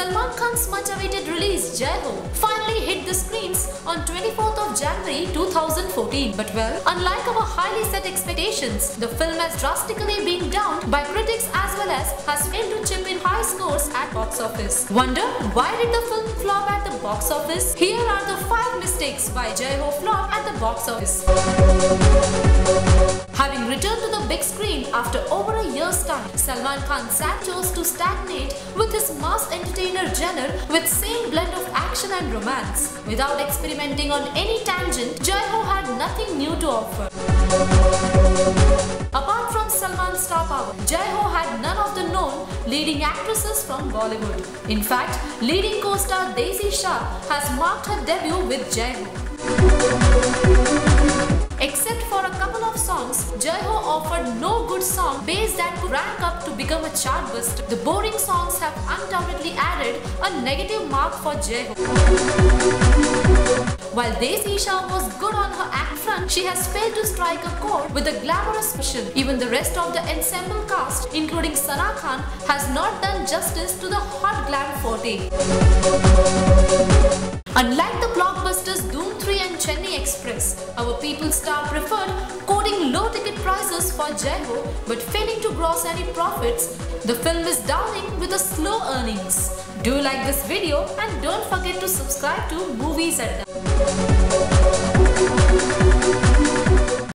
Salman Khan's much-awaited release Jai Ho finally hit the screens on 24th of January 2014. But well, unlike our highly set expectations, the film has drastically been downed by critics as well as has failed to chip in high scores at box office. Wonder why did the film flop at the box office? Here are the 5 mistakes why Jai Ho flopped at the box office. Having returned to the big screen after over a year's time, Salman Khan sad chose to stagnate with his mass entertainer genre with same blend of action and romance. Without experimenting on any tangent, Jai Ho had nothing new to offer. Leading actresses from Bollywood. In fact, leading co-star Daisy Shah has marked her debut with Jai Ho. Except for a couple of songs, Jai Ho offered no good song base that could rank up to become a chartbuster. The boring songs have undoubtedly added a negative mark for Jai Ho. While Daisy Shah was good on her act front, she has failed to strike a chord with the glamorous vision. Even the rest of the ensemble cast, including Sana Khan, has not done justice to the hot glam forte. Unlike Express, our people star preferred quoting low ticket prices for Jai Ho but failing to gross any profits. The film is downing with a slow earnings. Do like this video and don't forget to subscribe to Moviez Adda